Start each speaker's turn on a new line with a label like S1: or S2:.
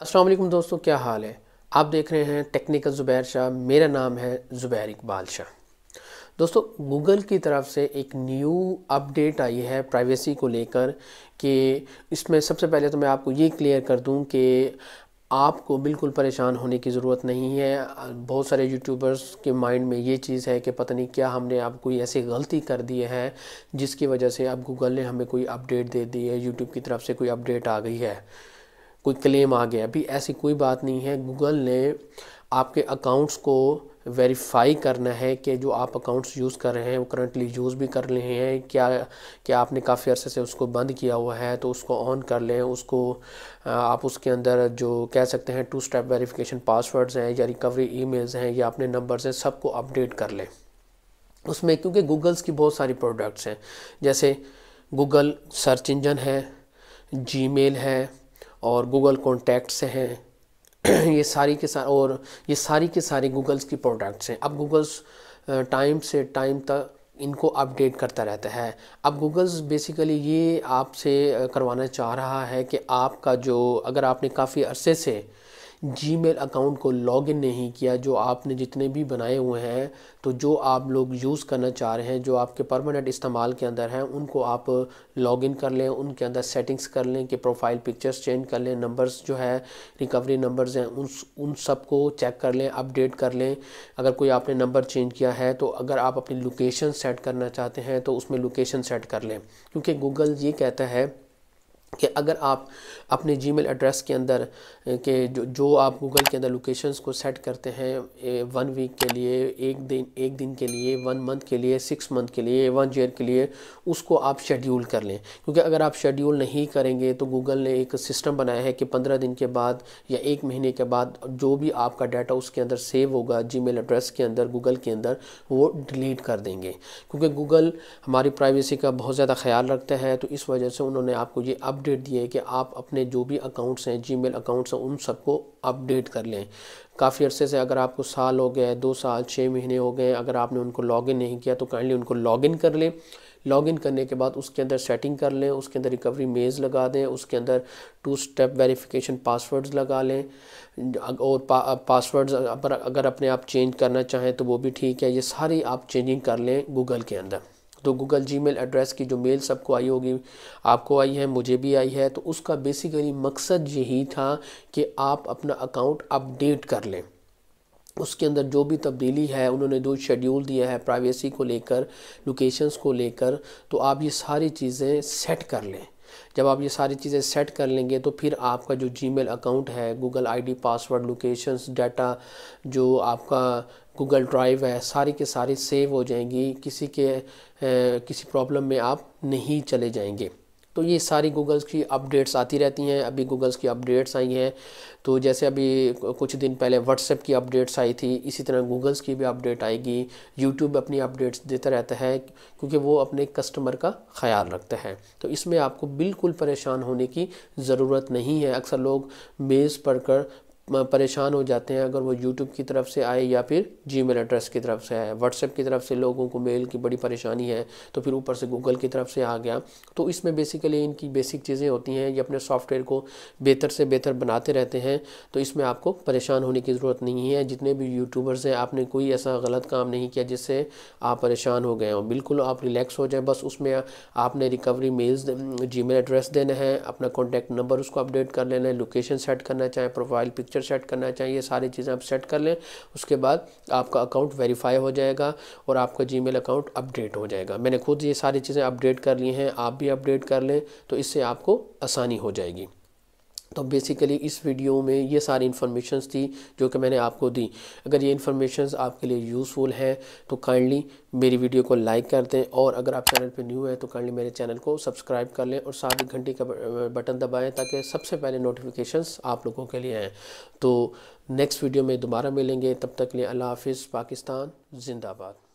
S1: असलम दोस्तों, क्या हाल है? आप देख रहे हैं टेक्निकल ज़ुबैर शाह, मेरा नाम है ज़ुबैर इकबाल शाह। दोस्तों, गूगल की तरफ़ से एक न्यू अपडेट आई है प्राइवेसी को लेकर कि इसमें सबसे पहले तो मैं आपको ये क्लियर कर दूँ कि आपको बिल्कुल परेशान होने की ज़रूरत नहीं है। बहुत सारे यूट्यूबर्स के माइंड में ये चीज़ है कि पता नहीं क्या हमने आप कोई ऐसी गलती कर दी है जिसकी वजह से अब गूगल ने हमें कोई अपडेट दे दी है, यूट्यूब की तरफ़ से कोई अपडेट आ गई है। कोई क्लेम आ गया, अभी ऐसी कोई बात नहीं है। गूगल ने आपके अकाउंट्स को वेरीफाई करना है कि जो आप अकाउंट्स यूज़ कर रहे हैं, वो करंटली यूज़ भी कर रहे हैं, क्या क्या आपने काफ़ी अर्से से उसको बंद किया हुआ है तो उसको ऑन कर लें, उसको आप उसके अंदर जो कह सकते हैं टू स्टेप वेरिफिकेशन पासवर्ड्स हैं या रिकवरी ईमेल्स हैं या अपने नंबर्स हैं, सबको अपडेट कर लें। उसमें क्योंकि गूगल्स की बहुत सारी प्रोडक्ट्स हैं, जैसे गूगल सर्च इंजन है जी है और गूगल कॉन्टैक्ट्स हैं। ये सारी के सारे और ये सारी के सारी गूगल्स की प्रोडक्ट्स हैं। अब गूगल्स टाइम से टाइम तक इनको अपडेट करता रहता है। अब गूगल्स बेसिकली ये आपसे करवाना चाह रहा है कि आपका जो, अगर आपने काफ़ी अरसे से जीमेल अकाउंट को लॉगिन नहीं किया, जो आपने जितने भी बनाए हुए हैं तो जो आप लोग यूज़ करना चाह रहे हैं, जो आपके परमानेंट इस्तेमाल के अंदर हैं, उनको आप लॉगिन कर लें, उनके अंदर सेटिंग्स कर लें, कि प्रोफ़ाइल पिक्चर्स चेंज कर लें नंबर्स जो है रिकवरी नंबर्स हैं, उन उन सबको चेक कर लें अपडेट कर लें। अगर कोई आपने नंबर चेंज किया है तो अगर आप अपनी लोकेशन सेट करना चाहते हैं तो उसमें लोकेशन सेट कर लें। क्योंकि गूगल ये कहता है कि अगर आप अपने जीमेल एड्रेस के अंदर के जो जो आप गूगल के अंदर लोकेशंस को सेट करते हैं वन वीक के लिए, एक दिन एक दिन के लिए वन मंथ के लिए सिक्स मंथ के लिए वन ईयर के लिए, उसको आप शेड्यूल कर लें। क्योंकि अगर आप शेड्यूल नहीं करेंगे तो गूगल ने एक सिस्टम बनाया है कि पंद्रह दिन के बाद या एक महीने के बाद जो भी आपका डाटा उसके अंदर सेव होगा जी एड्रेस के अंदर गूगल के अंदर, वो डिलीट कर देंगे। क्योंकि गूगल हमारी प्राइवेसी का बहुत ज़्यादा ख्याल रखता है तो इस वजह से उन्होंने आपको ये अब अपडेट दिए कि आप अपने जो भी अकाउंट्स हैं जीमेल अकाउंट्स हैं उन सबको अपडेट कर लें। काफ़ी अरसे से अगर आपको साल हो गए दो साल छः महीने हो गए अगर आपने उनको लॉगिन नहीं किया तो काइंडली उनको लॉगिन कर लें। लॉगिन करने के बाद उसके अंदर सेटिंग कर लें उसके अंदर रिकवरी मेज़ लगा दें उसके अंदर टू स्टेप वेरिफिकेशन पासवर्ड्स लगा लें। और पा, पासवर्ड्स अगर अपने आप चेंज करना चाहें तो वो भी ठीक है। ये सारी आप चेंजिंग कर लें गूगल के अंदर। तो गूगल जीमेल एड्रेस की जो मेल सबको आई होगी, आपको आई है, मुझे भी आई है तो उसका बेसिकली मकसद यही था कि आप अपना अकाउंट अपडेट कर लें। उसके अंदर जो भी तब्दीली है, उन्होंने दो शेड्यूल दिया है प्राइवेसी को लेकर लोकेशंस को लेकर तो आप ये सारी चीज़ें सेट कर लें। जब आप ये सारी चीज़ें सेट कर लेंगे तो फिर आपका जो जी अकाउंट है Google ID password locations data जो आपका गूगल ड्राइव है सारी के सारी सेव हो जाएँगी किसी के ए, किसी प्रॉब्लम में आप नहीं चले जाएँगे। तो ये सारी गूगल्स की अपडेट्स आती रहती हैं। अभी गूगल्स की अपडेट्स आई हैं। तो जैसे अभी कुछ दिन पहले व्हाट्सएप की अपडेट्स आई थी। इसी तरह गूगल्स की भी अपडेट आएगी। यूट्यूब अपनी अपडेट्स देता रहता है क्योंकि वो अपने कस्टमर का ख्याल रखता है। तो इसमें आपको बिल्कुल परेशान होने की ज़रूरत नहीं है। अक्सर लोग मेज़ पढ़कर परेशान हो जाते हैं अगर वो यूट्यूब की तरफ़ से आए या फिर जीमेल एड्रेस की तरफ़ से आए। व्हाट्सएप की तरफ़ से लोगों को मेल की बड़ी परेशानी है तो फिर ऊपर से गूगल की तरफ़ से आ गया। तो इसमें बेसिकली इनकी बेसिक चीज़ें होती हैं, ये अपने सॉफ्टवेयर को बेहतर से बेहतर बनाते रहते हैं तो इसमें आपको परेशान होने की ज़रूरत नहीं है। जितने भी यूट्यूबर्स हैं, आपने कोई ऐसा गलत काम नहीं किया जिससे आप परेशान हो गए हों। बिल्कुल आप रिलैक्स हो जाए, बस उसमें आपने रिकवरी मेल्स जी एड्रेस देना है, अपना कॉन्टैक्ट नंबर उसको अपडेट कर लेना है लोकेशन सेट करना चाहे प्रोफ़ाइल पिक्चर पिक्चर सेट करना चाहिए, सारी चीज़ें आप सेट कर लें, उसके बाद आपका अकाउंट वेरीफाई हो जाएगा और आपका जी अकाउंट अपडेट हो जाएगा। मैंने खुद ये सारी चीज़ें अपडेट कर ली हैं, आप भी अपडेट कर लें तो इससे आपको आसानी हो जाएगी। तो बेसिकली इस वीडियो में ये सारी इन्फॉर्मेशंस थी जो कि मैंने आपको दी। अगर ये इन्फॉर्मेशंस आपके लिए यूज़फुल है तो काइंडली मेरी वीडियो को लाइक कर दें और अगर आप चैनल पे न्यू हैं तो काइंडली मेरे चैनल को सब्सक्राइब कर लें और साथ ही घंटी का बटन दबाएँ ताकि सबसे पहले नोटिफिकेशंस आप लोगों के लिए आएँ। तो नेक्स्ट वीडियो में दोबारा मिलेंगे। तब तक के लिए अल्लाह हाफिज़। पाकिस्तान जिंदाबाद।